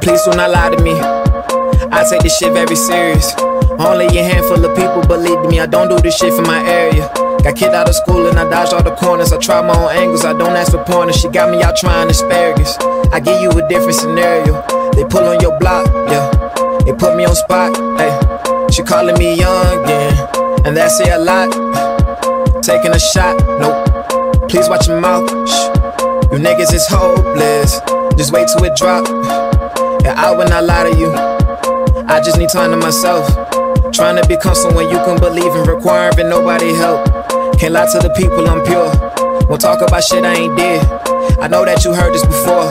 Please do not lie to me. I take this shit very serious. Only a handful of people believe me. I don't do this shit for my area. Got kicked out of school and I dodged all the corners. I try my own angles. I don't ask for pointers. She got me out trying asparagus. I give you a different scenario. They pull on your block, yeah. They put me on spot, hey. She calling me young, yeah. And that say a lot. Taking a shot, nope. Please watch your mouth. Shh. You niggas is hopeless. Just wait till it drop. And I will not lie to you. I just need time to myself. Trying to become someone you can believe in, requiring nobody help. Can't lie to the people, I'm pure. Won't talk about shit I ain't did. I know that you heard this before.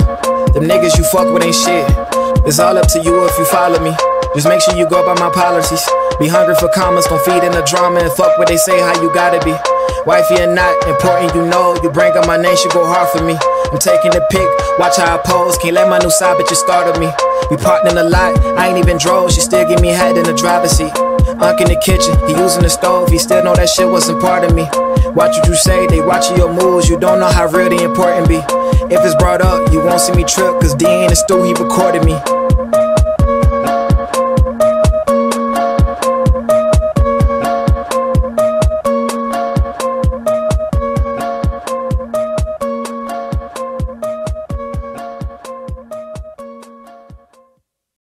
Them niggas you fuck with ain't shit. It's all up to you if you follow me. Just make sure you go by my policies. Be hungry for comments, don't feed in the drama and fuck what they say how you gotta be. Wifey or not, important you know. You bring up my name, she go hard for me. I'm taking the pic, watch how I pose. Can't let my new side bitch start me. We in the lot, I ain't even drove. She still give me head in the driver's seat. Unc in the kitchen, he using the stove. He still know that shit wasn't part of me. Watch what you say, they watching your moves. You don't know how real the important be. If it's brought up, you won't see me trip. Cause D in the stool, he recorded me.